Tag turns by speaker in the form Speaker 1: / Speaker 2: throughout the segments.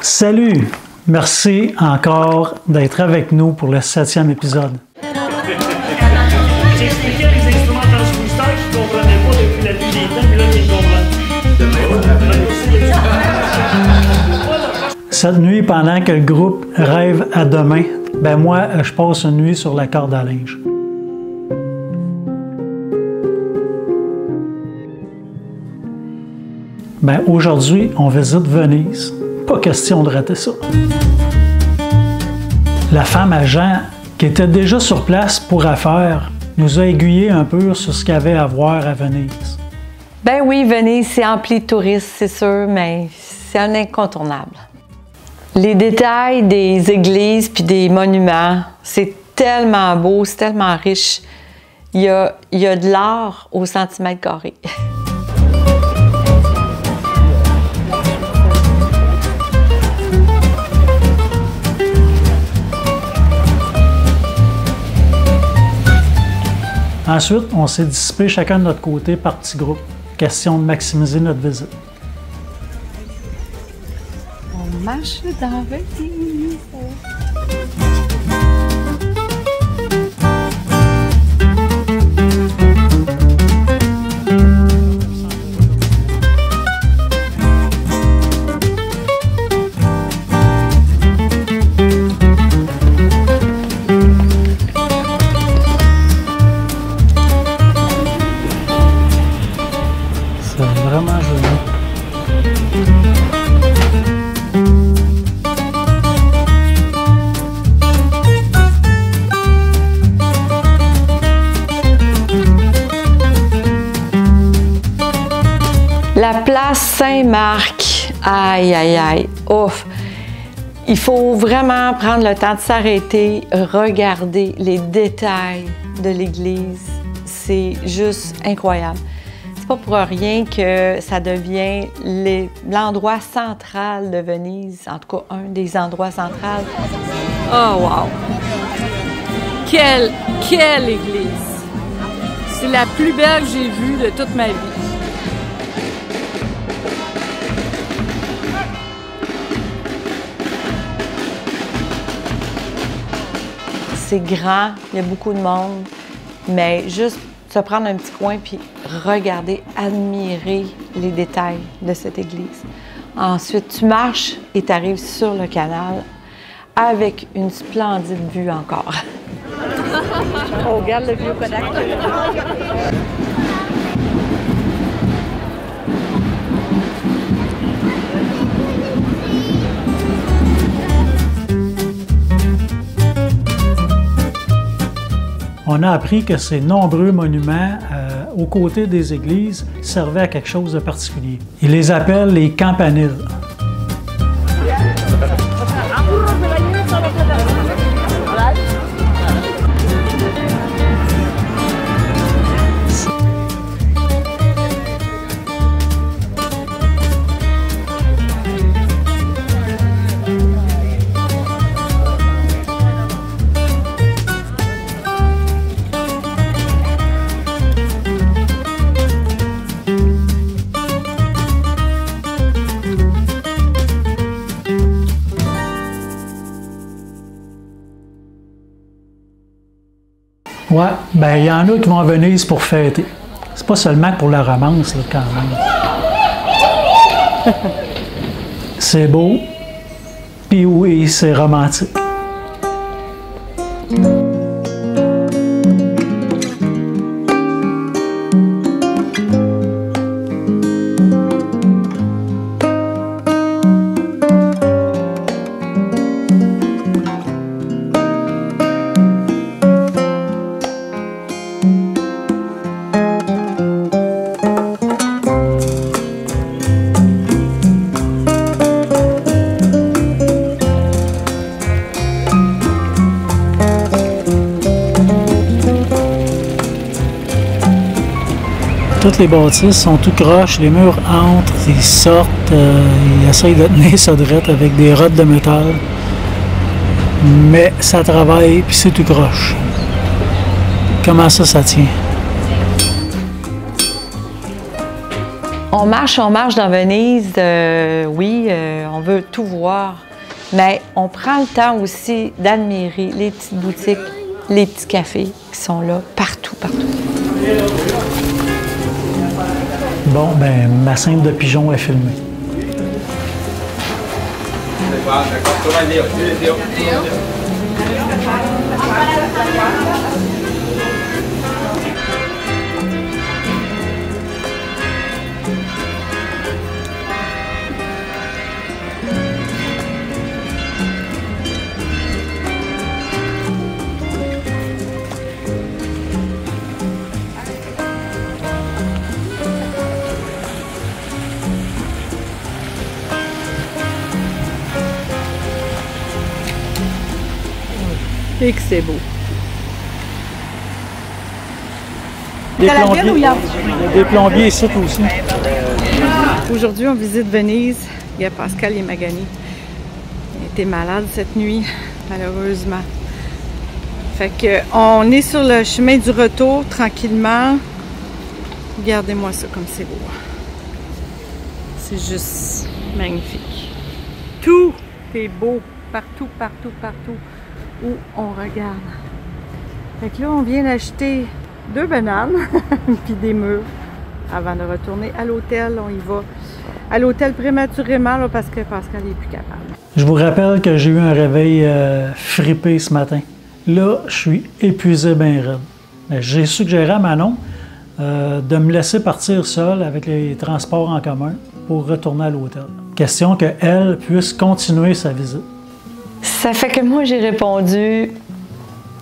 Speaker 1: Salut! Merci encore d'être avec nous pour le septième épisode.
Speaker 2: J'expliquais les instruments ne pas depuis la des temps.
Speaker 1: Cette nuit, pendant que le groupe rêve à demain, ben moi, je passe une nuit sur la corde à linge. Ben aujourd'hui, on visite Venise. Pas question de rater ça. La femme agent, qui était déjà sur place pour affaires, nous a aiguillé un peu sur ce qu'il y avait à voir à Venise.
Speaker 3: Ben oui, Venise, c'est empli de touristes, c'est sûr, mais c'est un incontournable. Les détails des églises puis des monuments, c'est tellement beau, c'est tellement riche. Il y a, il y a de l'art au centimètre carré.
Speaker 1: Ensuite, on s'est dissipé chacun de notre côté par petits groupes. Question de maximiser notre visite.
Speaker 3: On marche dans Venise.
Speaker 1: C'est
Speaker 3: La place Saint-Marc, aïe, aïe, aïe, ouf. Il faut vraiment prendre le temps de s'arrêter, regarder les détails de l'église. C'est juste incroyable. C'est pas pour rien que ça devient l'endroit central de Venise, en tout cas un des endroits centrales. Oh wow!
Speaker 4: Quelle, quelle église! C'est la plus belle que j'ai vue de toute ma vie.
Speaker 3: C'est grand, il y a beaucoup de monde, mais juste se prendre un petit coin puis regarder, admirer les détails de cette église. Ensuite, tu marches et tu arrives sur le canal avec une splendide vue encore.
Speaker 4: On regarde le vieux Kodak.
Speaker 1: On a appris que ces nombreux monuments euh, aux côtés des églises servaient à quelque chose de particulier. Ils les appellent les campaniles. Ouais, ben il y en a qui vont à Venise pour fêter. C'est pas seulement pour la romance, là, quand même. c'est beau, puis oui, c'est romantique. Toutes les bâtisses sont tout croches, les murs entrent, ils sortent, euh, ils essayent de tenir ça droite avec des rottes de métal. Mais ça travaille, puis c'est tout croche. Comment ça, ça tient?
Speaker 3: On marche, on marche dans Venise, euh, oui, euh, on veut tout voir, mais on prend le temps aussi d'admirer les petites boutiques, les petits cafés qui sont là partout, partout.
Speaker 1: Bon, ben, ma scène de pigeon est filmée.
Speaker 4: Et que c'est beau.
Speaker 1: Des plombiers, il y a des plombiers ici aussi.
Speaker 4: Aujourd'hui, on visite Venise. Il y a Pascal et Magani. Il était malade cette nuit, malheureusement. Fait que on est sur le chemin du retour tranquillement. Regardez-moi ça comme c'est beau. C'est juste magnifique. Tout est beau partout, partout, partout où on regarde. Fait que là, on vient d'acheter deux bananes puis des murs avant de retourner à l'hôtel. On y va à l'hôtel prématurément là, parce que Pascal n'est plus capable.
Speaker 1: Je vous rappelle que j'ai eu un réveil euh, fripé ce matin. Là, je suis épuisé bien raide. J'ai suggéré à Manon euh, de me laisser partir seul avec les transports en commun pour retourner à l'hôtel. Question qu'elle puisse continuer sa visite.
Speaker 3: Ça fait que moi, j'ai répondu,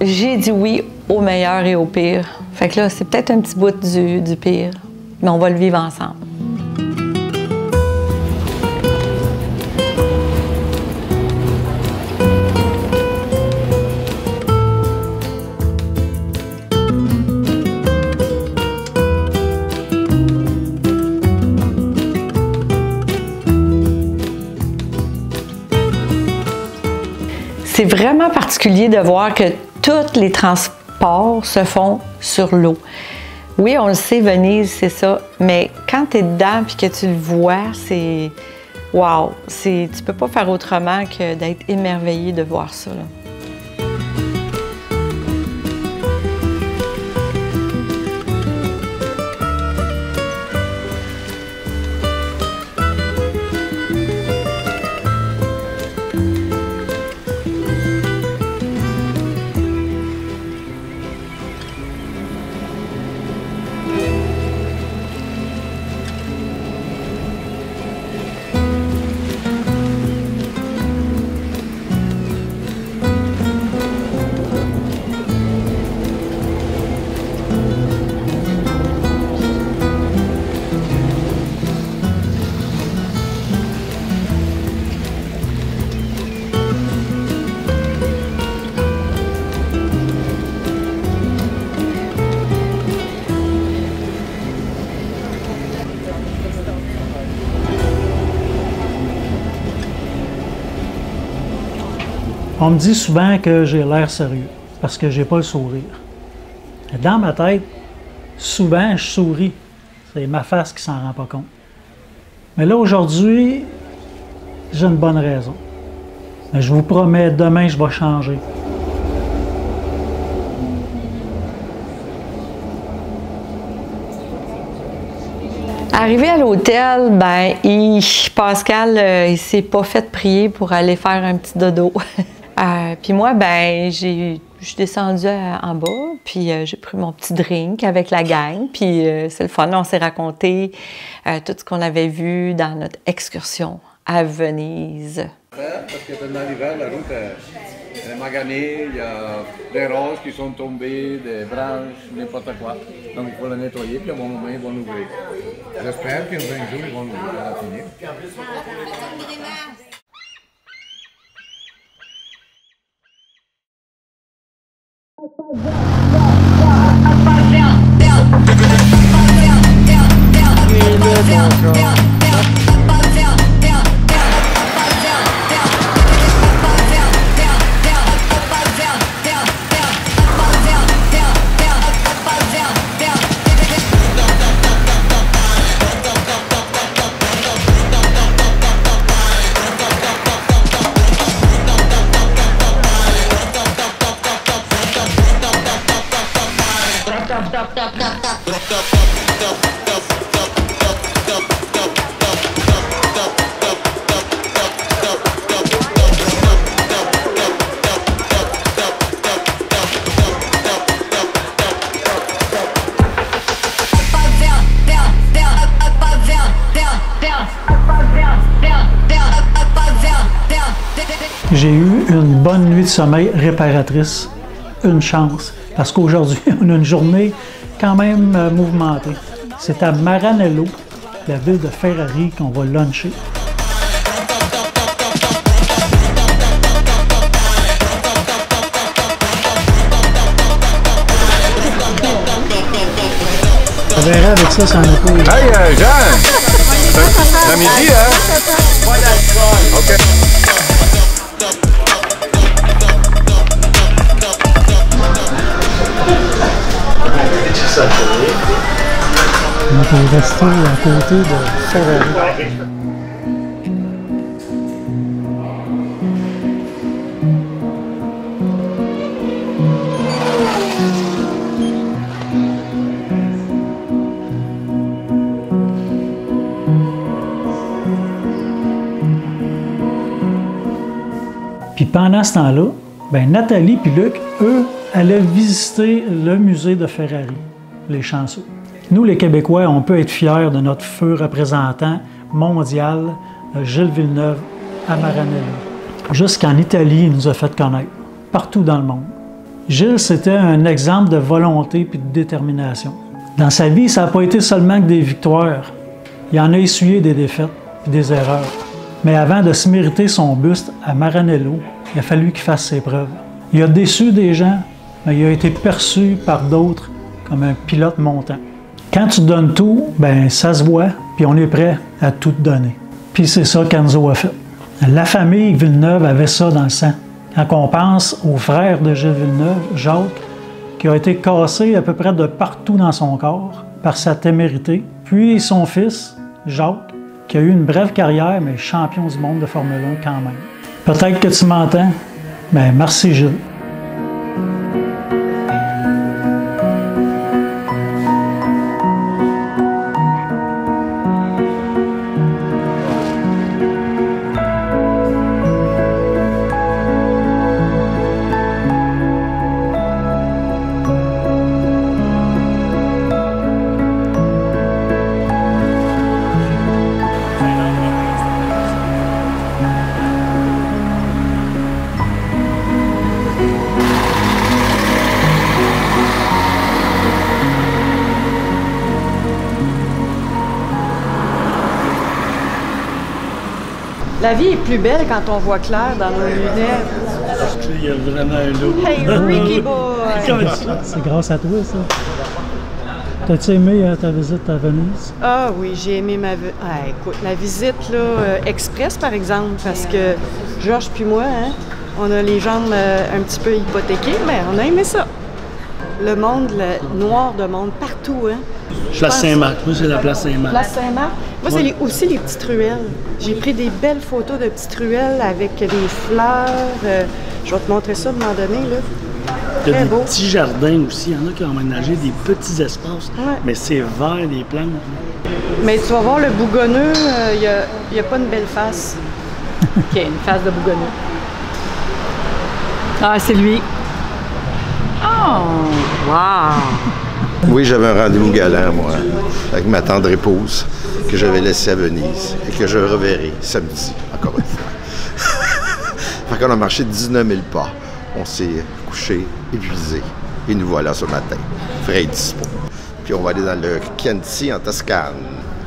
Speaker 3: j'ai dit oui au meilleur et au pire. Fait que là, c'est peut-être un petit bout du, du pire, mais on va le vivre ensemble. Vraiment particulier de voir que tous les transports se font sur l'eau. Oui, on le sait, Venise, c'est ça, mais quand tu es dedans et que tu le vois, c'est. Wow! Tu peux pas faire autrement que d'être émerveillé de voir ça. là.
Speaker 1: On me dit souvent que j'ai l'air sérieux parce que j'ai pas le sourire. Dans ma tête, souvent je souris. C'est ma face qui s'en rend pas compte. Mais là aujourd'hui, j'ai une bonne raison. Mais je vous promets, demain je vais changer.
Speaker 3: Arrivé à l'hôtel, ben, il- Pascal, euh, il s'est pas fait prier pour aller faire un petit dodo. Euh, puis moi, ben, j'ai, je suis descendue en bas, puis euh, j'ai pris mon petit drink avec la gang, puis euh, c'est le fun. On s'est raconté tout ce qu'on avait vu dans notre excursion à Venise.
Speaker 5: Parce que pendant l'hiver, la route est, maganée, il y a des roses qui sont tombées, des branches, n'importe quoi. Donc il faut la nettoyer, puis à un moment, ils vont l'ouvrir. J'espère qu'un 20 jours, ils vont l'ouvrir à la finir.
Speaker 1: Vai, vai. Sommeil réparatrice. Une chance. Parce qu'aujourd'hui, on a une journée quand même euh, mouvementée. C'est à Maranello, la ville de Ferrari, qu'on va luncher. On verra avec ça, ça en a pas.
Speaker 5: Hey, euh, Jeanne! C'est midi, hein? OK.
Speaker 1: Donc, on est resté à côté de Ferrari. Puis pendant ce temps-là, ben Nathalie puis Luc, eux, allaient visiter le musée de Ferrari, les chanceux. Nous, les Québécois, on peut être fiers de notre feu représentant mondial, euh, Gilles Villeneuve, à Maranello. Jusqu'en Italie, il nous a fait connaître, partout dans le monde. Gilles, c'était un exemple de volonté puis de détermination. Dans sa vie, ça n'a pas été seulement que des victoires. Il en a essuyé des défaites puis des erreurs. Mais avant de se mériter son buste à Maranello, il a fallu qu'il fasse ses preuves. Il a déçu des gens, mais il a été perçu par d'autres comme un pilote montant. Quand tu donnes tout, ben ça se voit, puis on est prêt à tout donner. Puis c'est ça qu'Anzo a fait. La famille Villeneuve avait ça dans le sang. Quand on pense au frère de Gilles Villeneuve, Jacques, qui a été cassé à peu près de partout dans son corps par sa témérité, puis son fils, Jacques, qui a eu une brève carrière, mais champion du monde de Formule 1 quand même. Peut-être que tu m'entends, mais merci Gilles.
Speaker 4: La vie est plus belle quand on voit clair dans nos lunettes.
Speaker 2: Il y a vraiment un look.
Speaker 4: Hey, Ricky boy!
Speaker 1: C'est grâce à toi, ça. T'as-tu aimé euh, ta visite à Venise?
Speaker 4: Ah oui, j'ai aimé ma vi- ah, écoute, la visite là, euh, express, par exemple, parce que Georges puis moi, hein, on a les jambes euh, un petit peu hypothéquées, mais on a aimé ça. Le monde, le noir de monde, partout, hein.
Speaker 2: Place Saint-Marc. Moi, c'est la place Saint-Marc.
Speaker 4: Place Saint-Marc. Moi, c'est les- aussi les petites ruelles. J'ai pris des belles photos de petites ruelles avec des fleurs. euh, je vais te montrer ça à un moment donné, là.
Speaker 2: Il y a
Speaker 4: Très
Speaker 2: des
Speaker 4: beau.
Speaker 2: petits jardins aussi. Il y en a qui ont aménagé des petits espaces.
Speaker 4: Ouais.
Speaker 2: Mais c'est vert, des plantes.
Speaker 4: Mais tu vas voir, le bougonneux, euh, il n'y a, pas une belle face. OK, une face de bougonneux. Ah, c'est lui. Oh, wow!
Speaker 6: Oui, j'avais un rendez-vous galant, moi, avec ma tendre épouse, que j'avais laissée à Venise et que je reverrai samedi, encore une fois. fait qu'on a marché 19 000 pas. On s'est couché, épuisé, et nous voilà ce matin, frais et dispo. Puis on va aller dans le Chianti en Toscane.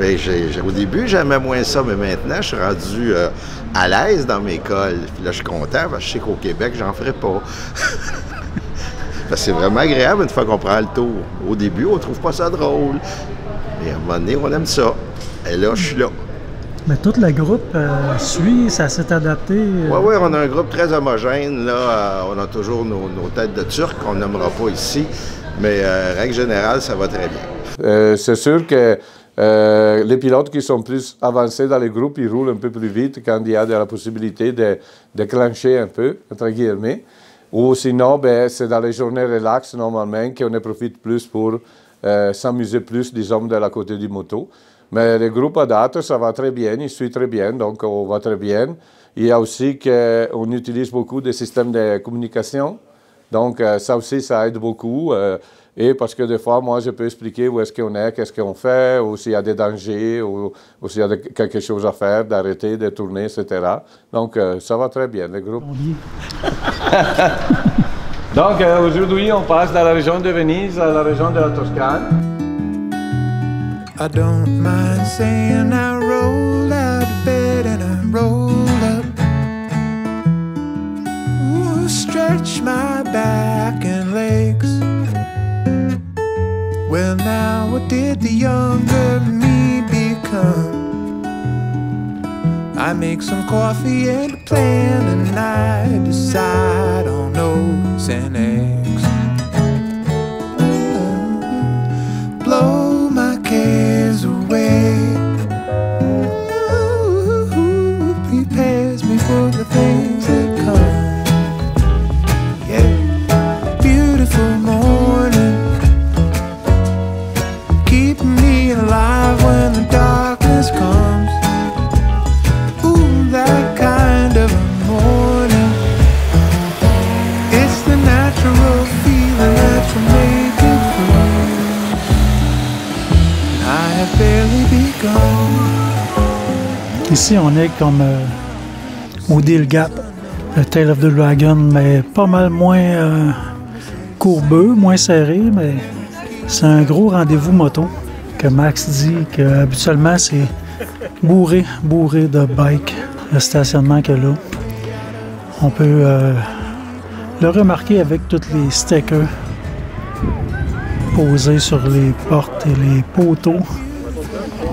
Speaker 6: J'ai- au début, j'aimais moins ça, mais maintenant, je suis rendu euh, à l'aise dans mes cols. Puis là, je suis content, parce que je sais qu'au Québec, j'en ferai pas. C'est vraiment agréable une fois qu'on prend le tour. Au début, on trouve pas ça drôle. Mais à un moment donné, on aime ça. Et là, je suis là.
Speaker 1: Mais tout le groupe euh, suit, ça s'est adapté. euh,
Speaker 6: Oui, oui, on a un groupe très homogène. Là, Euh, on a toujours nos, nos têtes de Turcs qu'on nommera pas ici. Mais euh, règle générale, ça va très bien.
Speaker 7: Euh, c'est sûr que euh, les pilotes qui sont plus avancés dans les groupes, ils roulent un peu plus vite quand il y a de la possibilité de, de clencher un peu, entre guillemets. Ou sinon, ben, c'est dans les journées relax normalement qu'on en profite plus pour euh, s'amuser plus, disons, de la côté du moto. Mais les groupes à date, ça va très bien, ils suivent très bien, donc on va très bien. Il y a aussi qu'on utilise beaucoup des systèmes de communication Donc euh, ça aussi, ça aide beaucoup. euh, et parce que des fois, moi, je peux expliquer où est-ce qu'on est, qu'est-ce qu'on fait, ou s'il y a des dangers, ou, ou s'il y a de- quelque chose à faire, d'arrêter, de tourner, etc. Donc euh, ça va très bien, le groupe. Donc euh, aujourd'hui, on passe de la région de Venise à la région de la Toscane.
Speaker 8: I don't mind saying I roll out of bed and I roll up. Ooh, stretch my back and legs. Well, now what did the younger me become? I make some coffee and plan, and I decide on oats and
Speaker 1: Ici, on est comme euh, au Deal Gap, le Tail of the Dragon, mais pas mal moins euh, courbeux, moins serré, mais c'est un gros rendez-vous moto que Max dit que habituellement c'est bourré, bourré de bikes, le stationnement que là. On peut euh, le remarquer avec tous les stickers posés sur les portes et les poteaux.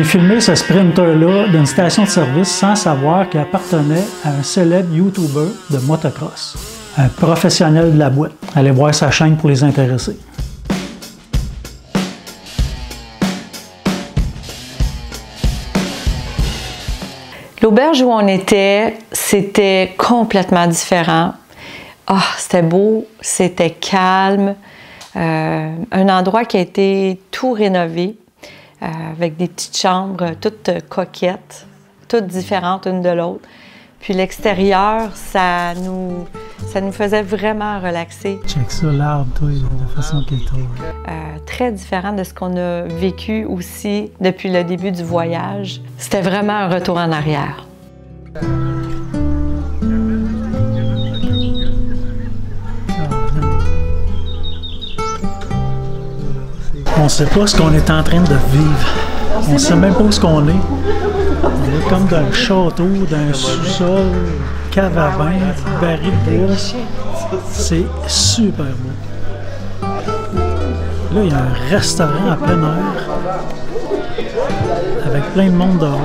Speaker 1: J'ai filmé ce sprinter-là d'une station de service sans savoir qu'il appartenait à un célèbre YouTuber de motocross, un professionnel de la boîte. Allez voir sa chaîne pour les intéresser.
Speaker 3: L'auberge où on était, c'était complètement différent. Ah, c'était beau, c'était calme. Euh, un endroit qui a été tout rénové, avec des petites chambres toutes coquettes, toutes différentes une de l'autre. Puis l'extérieur, ça nous, ça nous faisait vraiment relaxer.
Speaker 1: Check ça, l'arbre, toi, de façon qu'il trop.
Speaker 3: Euh, très différent de ce qu'on a vécu aussi depuis le début du voyage. C'était vraiment un retour en arrière.
Speaker 1: On sait pas ce qu'on est en train de vivre. On sait même pas où ce qu'on est. On est comme dans un château, dans un sous-sol, cave à vin, baril de bois. C'est super beau. Là, il y a un restaurant en plein air avec plein de monde dehors.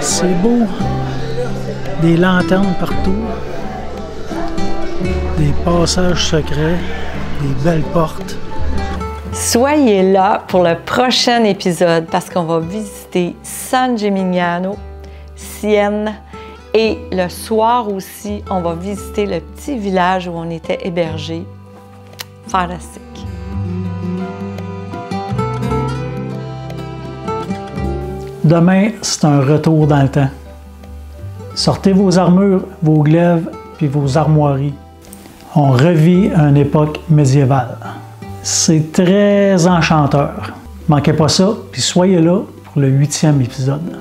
Speaker 1: C'est beau. Des lanternes partout. Des passages secrets. Des belles portes.
Speaker 3: Soyez là pour le prochain épisode parce qu'on va visiter San Gimignano, Sienne et le soir aussi, on va visiter le petit village où on était hébergé. Fantastique.
Speaker 1: Demain, c'est un retour dans le temps. Sortez vos armures, vos glaives puis vos armoiries. On revit une époque médiévale. C'est très enchanteur. Manquez pas ça, puis soyez là pour le huitième épisode.